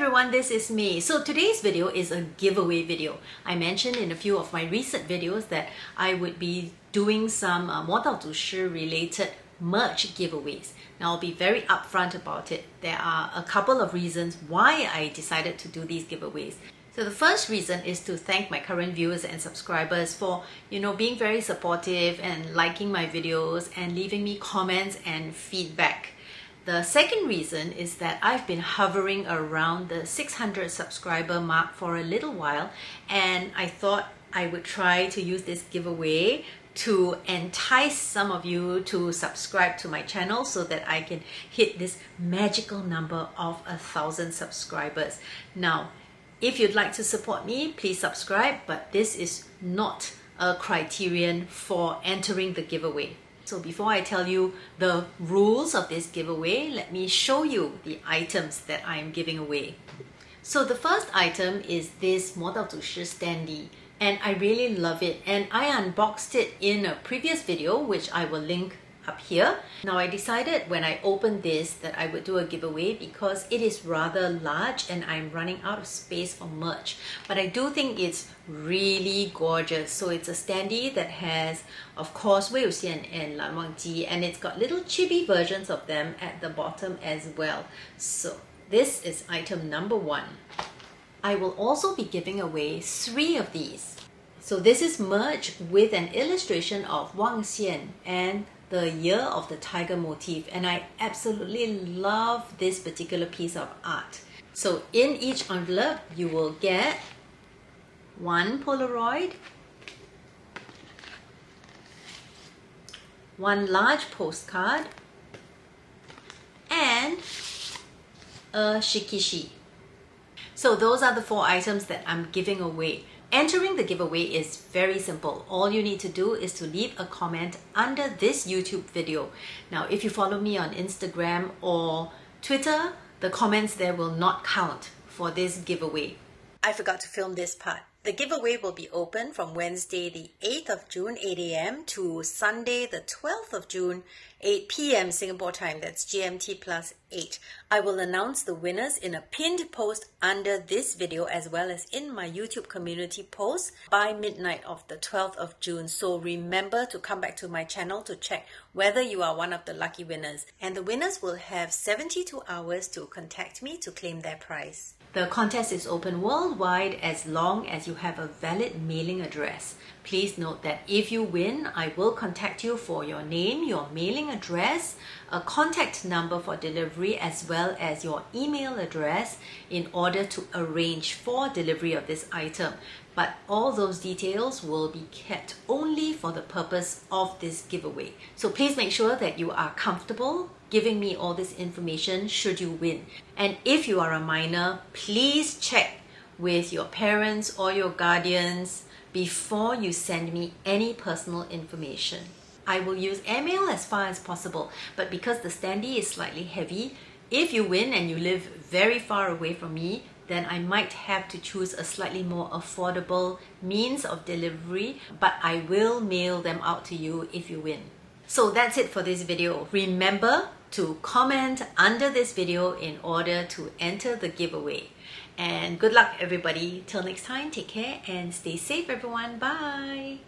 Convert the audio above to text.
everyone, this is me. So today's video is a giveaway video. I mentioned in a few of my recent videos that I would be doing some uh, 魔道祖师 related merch giveaways. Now I'll be very upfront about it. There are a couple of reasons why I decided to do these giveaways. So the first reason is to thank my current viewers and subscribers for, you know, being very supportive and liking my videos and leaving me comments and feedback. The second reason is that I've been hovering around the 600 subscriber mark for a little while and I thought I would try to use this giveaway to entice some of you to subscribe to my channel so that I can hit this magical number of a thousand subscribers. Now, if you'd like to support me, please subscribe, but this is not a criterion for entering the giveaway. So before I tell you the rules of this giveaway, let me show you the items that I am giving away. So the first item is this 魔道祖师 standee and I really love it and I unboxed it in a previous video which I will link up here. Now I decided when I opened this that I would do a giveaway because it is rather large and I'm running out of space for merch. But I do think it's really gorgeous. So it's a standee that has of course Wei Wuxian and Lan Wangji and it's got little chibi versions of them at the bottom as well. So this is item number one. I will also be giving away three of these. So this is merch with an illustration of Wang Xian and the year of the tiger motif and I absolutely love this particular piece of art. So in each envelope you will get one Polaroid, one large postcard and a shikishi. So those are the four items that I'm giving away. Entering the giveaway is very simple. All you need to do is to leave a comment under this YouTube video. Now, if you follow me on Instagram or Twitter, the comments there will not count for this giveaway. I forgot to film this part. The giveaway will be open from Wednesday the 8th of June 8 a.m. to Sunday the 12th of June 8 p.m. Singapore time. That's GMT plus 8. I will announce the winners in a pinned post under this video as well as in my YouTube community post by midnight of the 12th of June. So remember to come back to my channel to check whether you are one of the lucky winners. And the winners will have 72 hours to contact me to claim their prize. The contest is open worldwide as long as you have a valid mailing address. Please note that if you win, I will contact you for your name, your mailing address, a contact number for delivery, as well as your email address in order to arrange for delivery of this item. But all those details will be kept only for the purpose of this giveaway. So please make sure that you are comfortable giving me all this information should you win. And if you are a minor, please check with your parents or your guardians before you send me any personal information. I will use airmail as far as possible, but because the standee is slightly heavy, if you win and you live very far away from me, then I might have to choose a slightly more affordable means of delivery, but I will mail them out to you if you win. So that's it for this video. Remember to comment under this video in order to enter the giveaway. And good luck everybody. Till next time, take care and stay safe everyone. Bye.